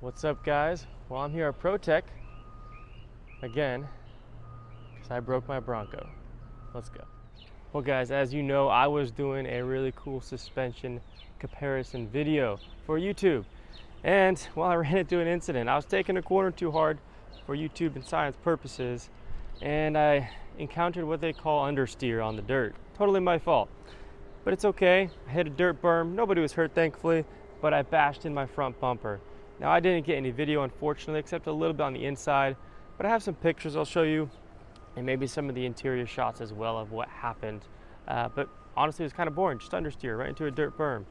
What's up, guys? Well, I'm here at ProTech again because I broke my Bronco. Let's go. Well, guys, as you know, I was doing a really cool suspension comparison video for YouTube. And, well, I ran into an incident. I was taking a corner too hard for YouTube and science purposes, and I encountered what they call understeer on the dirt. Totally my fault. But it's okay. I hit a dirt berm. Nobody was hurt, thankfully, but I bashed in my front bumper. Now I didn't get any video unfortunately except a little bit on the inside, but I have some pictures I'll show you and maybe some of the interior shots as well of what happened. Uh, but honestly it was kind of boring, just understeer right into a dirt berm.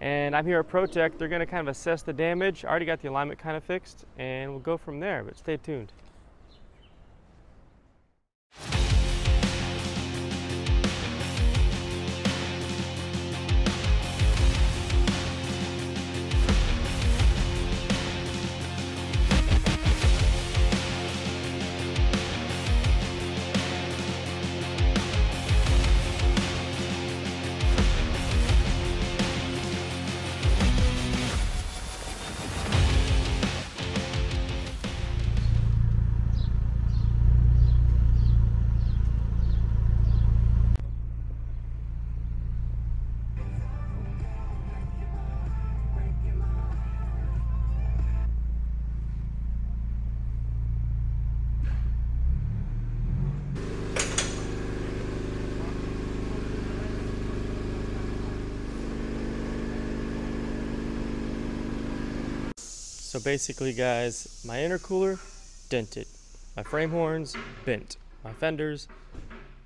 And I'm here at ProTech, they're gonna kind of assess the damage. I already got the alignment kind of fixed and we'll go from there, but stay tuned. So basically guys, my intercooler dented, my frame horns bent, my fenders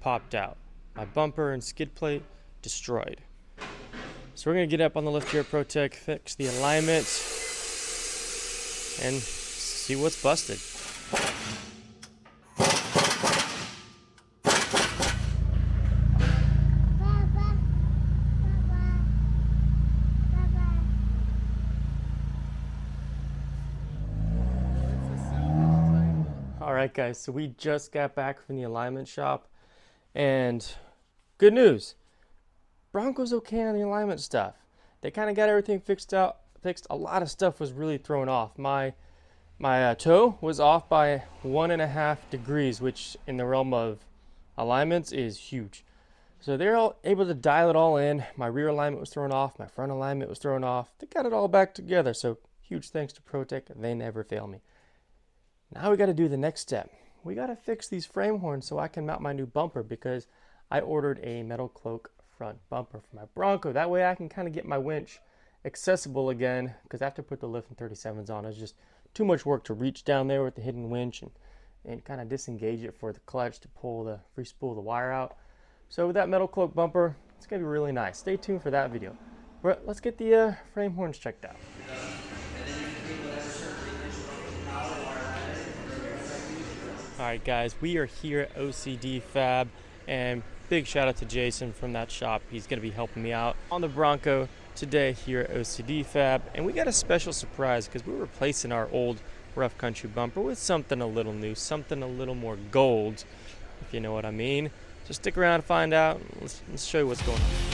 popped out, my bumper and skid plate destroyed. So we're gonna get up on the lift here ProTech, fix the alignment, and see what's busted. All right, guys, so we just got back from the alignment shop, and good news Bronco's okay on the alignment stuff. They kind of got everything fixed out. Fixed a lot of stuff was really thrown off. My my uh, toe was off by one and a half degrees, which in the realm of alignments is huge. So they're all able to dial it all in. My rear alignment was thrown off. My front alignment was thrown off. They got it all back together. So huge thanks to ProTech. They never fail me. Now we got to do the next step. We got to fix these frame horns so I can mount my new bumper because I ordered a Metalcloak front bumper for my Bronco. That way I can kind of get my winch accessible again because I have to put the lift and 37s on. It's just too much work to reach down there with the hidden winch and, and kind of disengage it for the clutch to pull the free spool the wire out. So with that Metalcloak bumper, it's going to be really nice. Stay tuned for that video. But let's get the uh, frame horns checked out. All right, guys, we are here at OCD Fab, and big shout out to Jason from that shop. He's going to be helping me out on the Bronco today here at OCD Fab, and we got a special surprise because we're replacing our old rough country bumper with something a little new, something a little more gold, if you know what I mean. So stick around and find out. Let's, let's show you what's going on.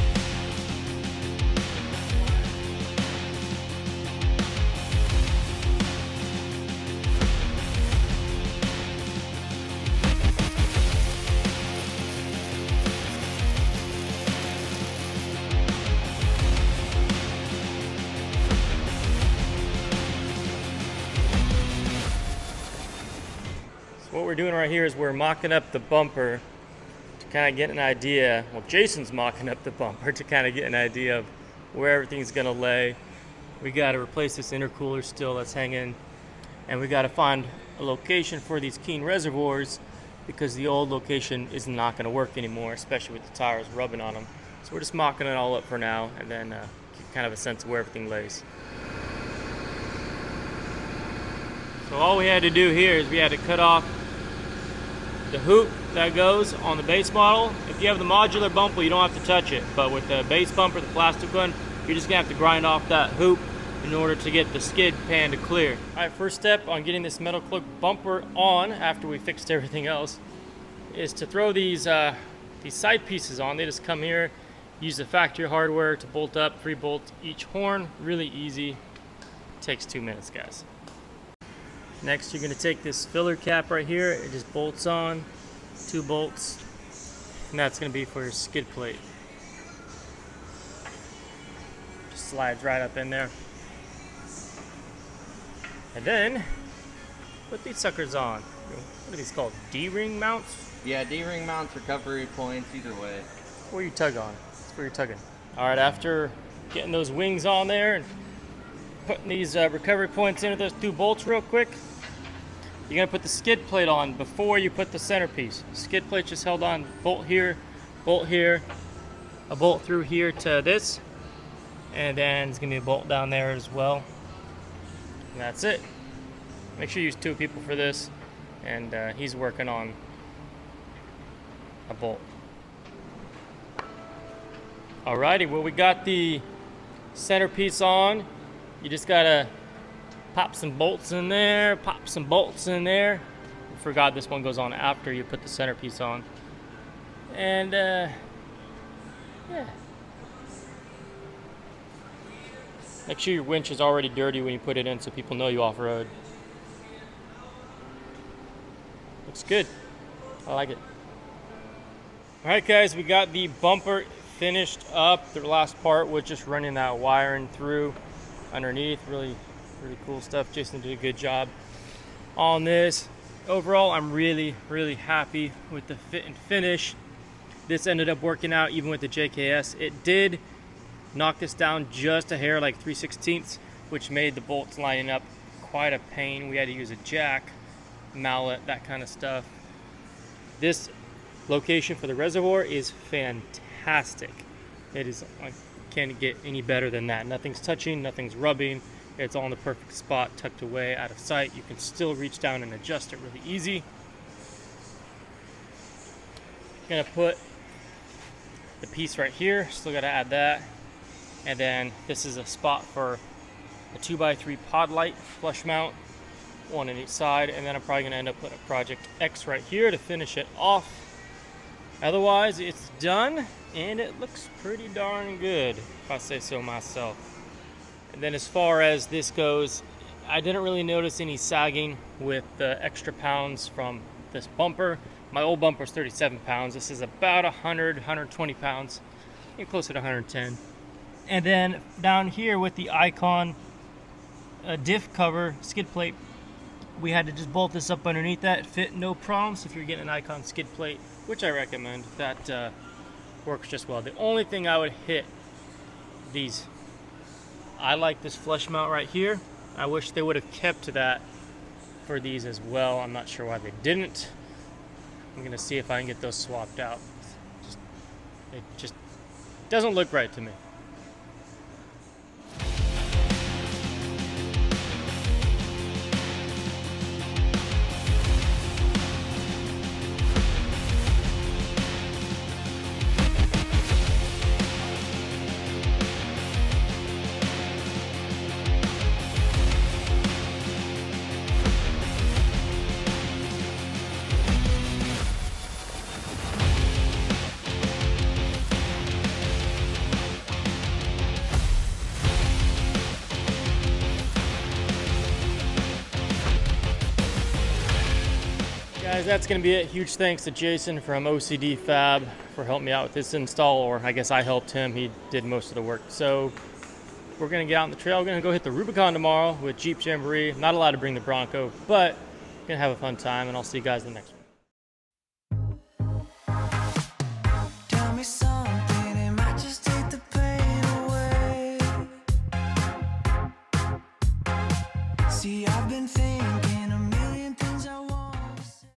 We're doing right here is we're mocking up the bumper to kind of get an idea. Well, Jason's mocking up the bumper to kind of get an idea of where everything's going to lay. We got to replace this intercooler still that's hanging, and we got to find a location for these Keen reservoirs because the old location is not going to work anymore, especially with the tires rubbing on them. So we're just mocking it all up for now, and then uh, kind of a sense of where everything lays. So all we had to do here is we had to cut off the hoop that goes on the base model. If you have the modular bumper, you don't have to touch it. But with the base bumper, the plastic one, you're just gonna have to grind off that hoop in order to get the skid pan to clear. All right, first step on getting this Metalcloak bumper on after we fixed everything else is to throw these uh, these side pieces on. They just come here, use the factory hardware to bolt up, three bolt each horn, really easy. takes two minutes, guys. Next, you're gonna take this filler cap right here. It just bolts on, two bolts, and that's gonna be for your skid plate. Just slides right up in there. And then, put these suckers on. What are these called? D-ring mounts? Yeah, D-ring mounts, recovery points, either way. Where you tug on. That's where you're tugging. All right, after getting those wings on there and putting these uh, recovery points into those two bolts real quick, you're gonna put the skid plate on before you put the centerpiece. Skid plate just held on, bolt here, bolt here, a bolt through here to this, and then it's gonna be a bolt down there as well. And that's it. Make sure you use two people for this, and uh, he's working on a bolt. Alrighty, well we got the centerpiece on. You just gotta pop some bolts in there, some bolts in there. Forgot this one goes on after you put the centerpiece on. And uh, yeah. Make sure your winch is already dirty when you put it in so people know you off-road. Looks good. I like it. Alright guys, we got the bumper finished up. The last part was just running that wiring through underneath. Really, really cool stuff. Jason did a good job on this. Overall, I'm really, really happy with the fit and finish. This ended up working out even with the JKS. It did knock this down just a hair, like 3 16ths, which made the bolts lining up quite a pain. We had to use a jack, mallet, that kind of stuff. This location for the reservoir is fantastic. It is, I can't get any better than that. Nothing's touching, nothing's rubbing. It's all in the perfect spot, tucked away, out of sight. You can still reach down and adjust it really easy. Gonna put the piece right here, still gotta add that. And then this is a spot for a 2x3 pod light flush mount, one on each side. And then I'm probably gonna end up putting a Project X right here to finish it off. Otherwise, it's done and it looks pretty darn good, if I say so myself. And then as far as this goes, I didn't really notice any sagging with the extra pounds from this bumper. My old bumper is 37 pounds. This is about 100, 120 pounds, and closer to 110. And then down here with the Icon uh, diff cover, skid plate, we had to just bolt this up underneath that. fit no problems if you're getting an Icon skid plate which I recommend. That uh, works just well. The only thing I would hit these, I like this flush mount right here. I wish they would have kept that for these as well. I'm not sure why they didn't. I'm gonna see if I can get those swapped out. It just doesn't look right to me. Guys, that's going to be it. Huge thanks to Jason from OCD Fab for helping me out with this install, or I guess I helped him. He did most of the work. So we're going to get out on the trail. We're going to go hit the Rubicon tomorrow with Jeep Jamboree. Not allowed to bring the Bronco, but going to have a fun time, and I'll see you guys in the next one.